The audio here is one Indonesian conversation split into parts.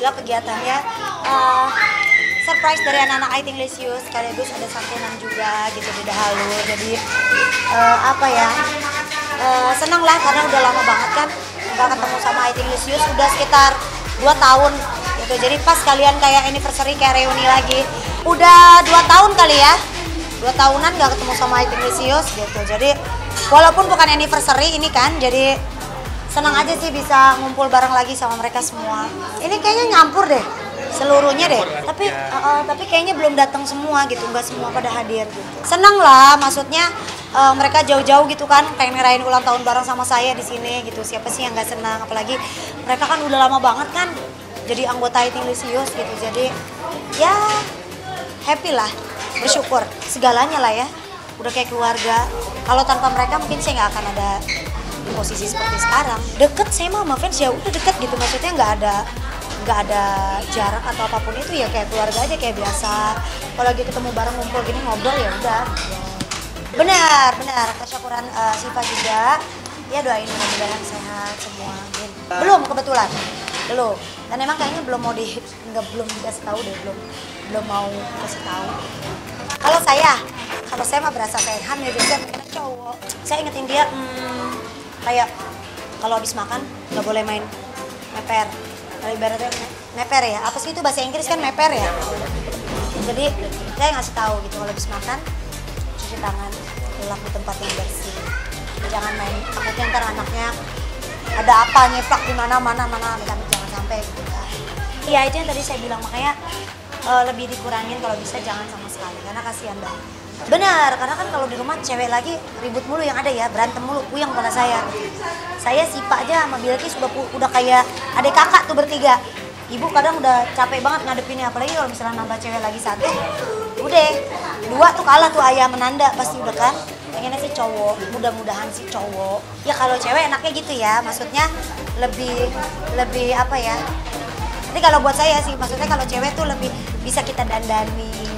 alhamdulillah kegiatannya eh, surprise dari anak-anak IT Lisius sekaligus ada santunan juga gitu di Dahalu. Jadi eh, apa ya? eh, senang lah karena udah lama banget kan nggak ketemu sama IT Lisius udah sekitar 2 tahun gitu. Jadi pas kalian kayak anniversary kayak reuni lagi. Udah dua tahun kali ya. Dua tahunan nggak ketemu sama IT Lisius gitu. Jadi walaupun bukan anniversary ini kan jadi senang aja sih bisa ngumpul bareng lagi sama mereka semua. Ini kayaknya nyampur deh seluruhnya deh. Tapi uh, uh, tapi kayaknya belum datang semua gitu, nggak semua pada hadir gitu. Senang lah, maksudnya uh, mereka jauh-jauh gitu kan pengen ngerayain ulang tahun bareng sama saya di sini gitu. Siapa sih yang nggak senang? Apalagi mereka kan udah lama banget kan jadi anggota Itinglisius gitu. Jadi ya happy lah, bersyukur segalanya lah ya. Udah kayak keluarga. Kalau tanpa mereka mungkin saya nggak akan ada di posisi seperti sekarang deket saya mah sama fans ya udah deket gitu maksudnya nggak ada nggak ada jarak atau apa pun itu ya kayak keluarga aja kayak biasa. Kalau lagi ketemu bareng ngumpul gini ngobrol ya udah. Benar benar. Tasyakuran uh, Siva juga. Ya doain mudah-mudahan sehat semua. Belum kebetulan. Belum. Dan emang kayaknya belum mau di nggak belum dikasih tahu deh belum. Belum mau kasih tahu. Kalau saya kalau saya mah berasa saya hamil saya pengen cowok. Saya ingetin dia hmm, kayak kalau habis makan nggak boleh main meper kalau ibaratnya me- meper ya. Apa sih itu bahasa Inggris kan meper ya? Jadi saya ngasih tahu gitu kalau habis makan cuci tangan lap di tempat yang bersih. Jangan main takutnya ntar anaknya ada apa nyeplak di mana mana mana jangan sampai gitu kan. Iya itu yang tadi saya bilang. Makanya eh, lebih dikurangin kalau bisa jangan sama sekali karena kasihan banget benar karena kan kalau di rumah cewek lagi ribut mulu yang ada ya berantem mulu puyeng pada saya. Saya Sipa aja sama Bilkis udah pu- udah kayak adik kakak tuh bertiga. Ibu kadang udah capek banget ngadepinnya apalagi kalau misalnya nambah cewek lagi satu udah. Dua tuh kalah tuh ayah menanda pasti udah kan? Pengennya sih cowok mudah-mudahan sih cowok. Ya kalau cewek enaknya gitu ya maksudnya lebih lebih apa ya? Tapi kalau buat saya sih maksudnya kalau cewek tuh lebih bisa kita dandani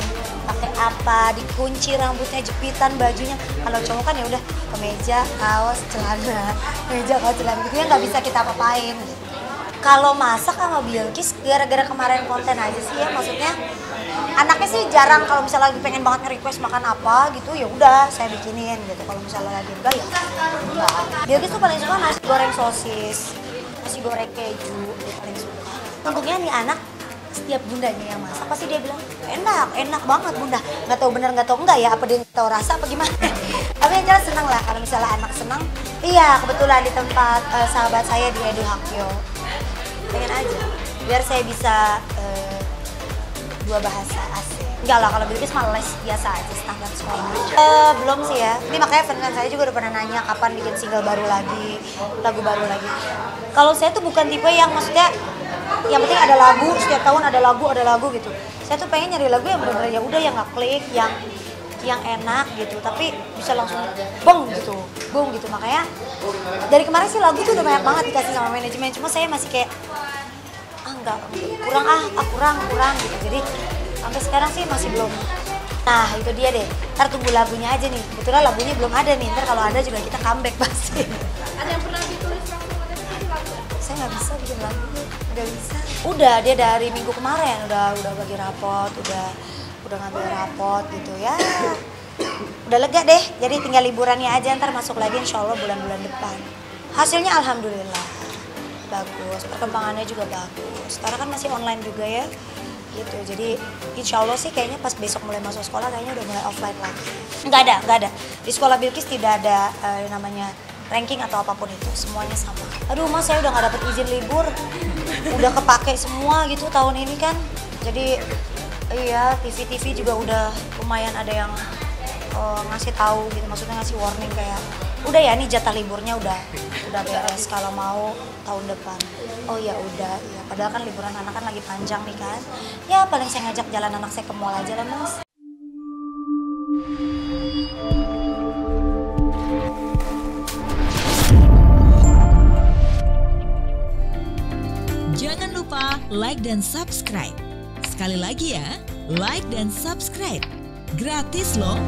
pakai apa dikunci rambutnya jepitan bajunya. Kalau cowok kan ya udah kemeja kaos celana kemeja kaos celana gitu ya nggak bisa kita apa-apain. Gitu. kalau masak sama Bilkis gara-gara kemarin konten aja sih ya maksudnya anaknya sih jarang kalau misalnya lagi pengen banget nge-request makan apa gitu ya udah saya bikinin gitu. Kalau misalnya lagi enggak ya enggak. Bilkis tuh paling suka nasi goreng sosis nasi goreng keju dia paling suka. Untungnya nih anak setiap bundanya yang masak pasti dia bilang enak enak banget bunda. Nggak tahu bener nggak tahu enggak ya apa dia tahu rasa apa gimana. Tapi yang jelas senang lah kalau misalnya anak senang. Iya kebetulan di tempat eh, sahabat saya di Edu Hakyo. Pengen aja biar saya bisa eh, dua bahasa asing. Enggak lah kalau Bilkis mah les biasa aja standar sekolah. Eh, belum sih ya. Ini makanya fans saya juga udah pernah nanya kapan bikin single baru lagi lagu baru lagi. Kalau saya tuh bukan tipe yang maksudnya yang penting ada lagu setiap tahun ada lagu ada lagu gitu. Saya tuh pengen nyari lagu yang benar-benar ya udah yang nggak klik yang yang enak gitu tapi bisa langsung bong gitu bong gitu. Makanya dari kemarin sih lagu tuh udah banyak banget dikasih sama manajemen cuma saya masih kayak ah enggak kurang ah, ah kurang kurang gitu. Jadi sampai sekarang sih masih belum. Nah itu dia deh. Ntar tunggu lagunya aja nih. Kebetulan lagunya belum ada nih. Ntar kalau ada juga kita comeback pasti. Ada yang pernah ditulis langsung ada yang bikin lagu? saya nggak bisa bikin lagu udah dia dari minggu kemarin. Udah udah bagi rapot udah udah ngambil rapot gitu ya. Udah lega deh. Jadi tinggal liburannya aja ntar masuk lagi insya Allah bulan-bulan depan. Hasilnya alhamdulillah. Bagus. Perkembangannya juga bagus. Karena kan masih online juga ya. Gitu. Jadi insya Allah sih kayaknya pas besok mulai masuk sekolah kayaknya udah mulai offline lagi. Nggak ada nggak ada. Di sekolah Bilkis tidak ada eh, namanya ranking atau apa pun itu semuanya sama. Aduh mas saya udah nggak dapet izin libur. Udah kepake semua gitu tahun ini kan. Jadi iya TV TV juga udah lumayan ada yang uh, ngasih tahu gitu. Maksudnya ngasih warning kayak udah ya nih jatah liburnya udah udah beres kalau mau tahun depan. Oh ya udah. Ya padahal kan liburan anak kan lagi panjang nih kan. Ya paling saya ngajak jalan anak saya ke mall aja lah mas. lupa like dan subscribe. Sekali lagi ya, like dan subscribe. Gratis loh.